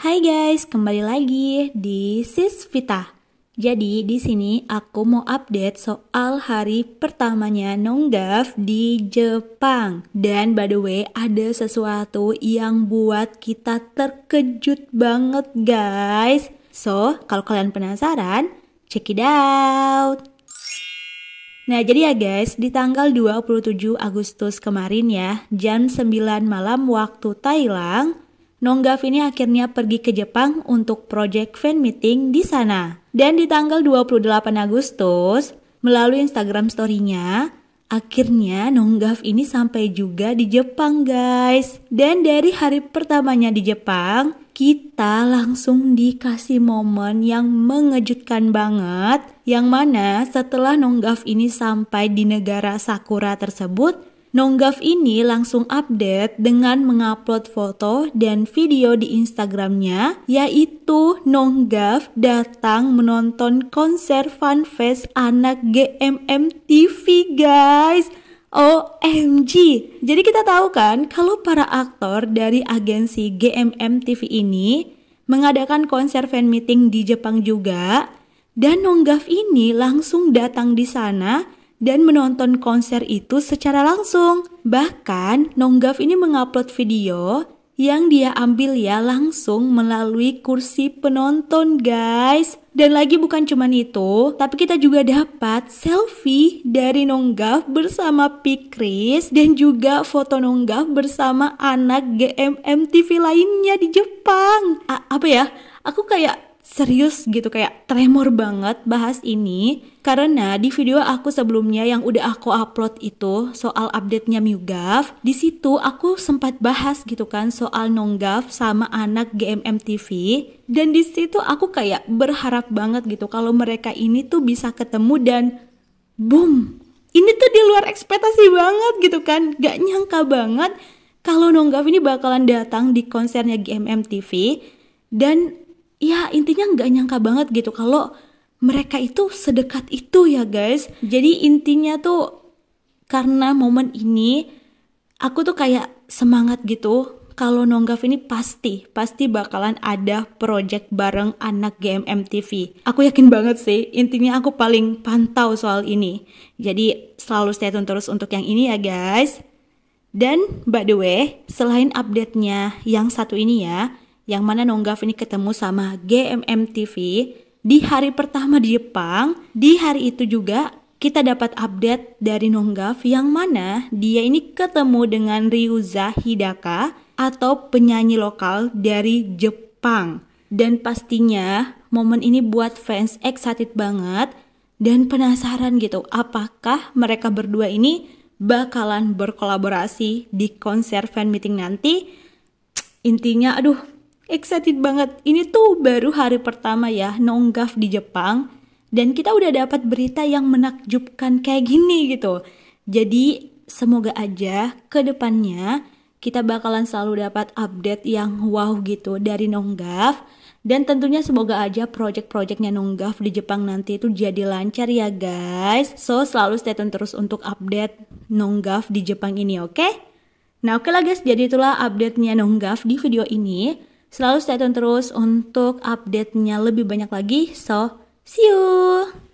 Hai guys, kembali lagi di Sis Vita. Jadi di sini aku mau update soal hari pertamanya Nonggaf di Jepang. Dan by the way, ada sesuatu yang buat kita terkejut banget guys. So, kalau kalian penasaran, check it out. Nah jadi ya guys, di tanggal 27 Agustus kemarin ya, jam 9 malam waktu Thailand, Nonggaf ini akhirnya pergi ke Jepang untuk project fan meeting di sana. Dan di tanggal 28 Agustus, melalui Instagram story-nya, akhirnya Nonggaf ini sampai juga di Jepang guys. Dan dari hari pertamanya di Jepang, kita langsung dikasih momen yang mengejutkan banget. Yang mana setelah Nonggaf ini sampai di negara Sakura tersebut, Nonggaf ini langsung update dengan mengupload foto dan video di Instagramnya, yaitu Nonggaf datang menonton konser fanfest anak GMM TV guys. OMG. Jadi kita tahu kan kalau para aktor dari agensi GMM TV ini mengadakan konser fan meeting di Jepang juga dan Nonggaf ini langsung datang di sana dan menonton konser itu secara langsung. Bahkan, Nonggaf ini mengupload video yang dia ambil ya langsung melalui kursi penonton guys. Dan lagi bukan cuma itu, tapi kita juga dapat selfie dari Nonggaf bersama Pikris dan juga foto Nonggaf bersama anak GMM TV lainnya di Jepang. A apa ya? Aku kayak serius gitu kayak tremor banget bahas ini. Karena di video aku sebelumnya yang udah aku upload itu soal update-nya MuGAF di situ aku sempat bahas gitu kan soal Nonggaf sama anak GMM TV dan di situ aku kayak berharap banget gitu kalau mereka ini tuh bisa ketemu dan boom ini tuh di luar ekspektasi banget gitu kan. Gak nyangka banget kalau Nonggaf ini bakalan datang di konsernya GMM TV dan ya intinya nggak nyangka banget gitu kalau mereka itu sedekat itu ya guys jadi intinya tuh karena momen ini aku tuh kayak semangat gitu kalau Nonggaf ini pasti, pasti bakalan ada project bareng anak GMM TV. Aku yakin banget sih, intinya aku paling pantau soal ini. Jadi selalu stay tune terus untuk yang ini ya guys. Dan by the way, selain update-nya yang satu ini ya, yang mana Nonggaf ini ketemu sama GMM TV di hari pertama di Jepang. Di hari itu juga kita dapat update dari Nonggaf yang mana dia ini ketemu dengan Ryuza Hidaka atau penyanyi lokal dari Jepang. Dan pastinya momen ini buat fans excited banget dan penasaran gitu apakah mereka berdua ini bakalan berkolaborasi di konser fan meeting nanti. Intinya aduh excited banget. Ini tuh baru hari pertama ya nonggaf di Jepang dan kita udah dapat berita yang menakjubkan kayak gini gitu. Jadi semoga aja ke depannya kita bakalan selalu dapat update yang wow gitu dari Nonggaf. Dan tentunya semoga aja project-projectnya Nonggaf di Jepang nanti itu jadi lancar ya guys. So selalu stay tune terus untuk update Nonggaf di Jepang ini oke? Okay? Nah oke okay lah guys, jadi itulah update-nya Nonggaf di video ini. Selalu stay tune terus untuk update-nya lebih banyak lagi. So, see you!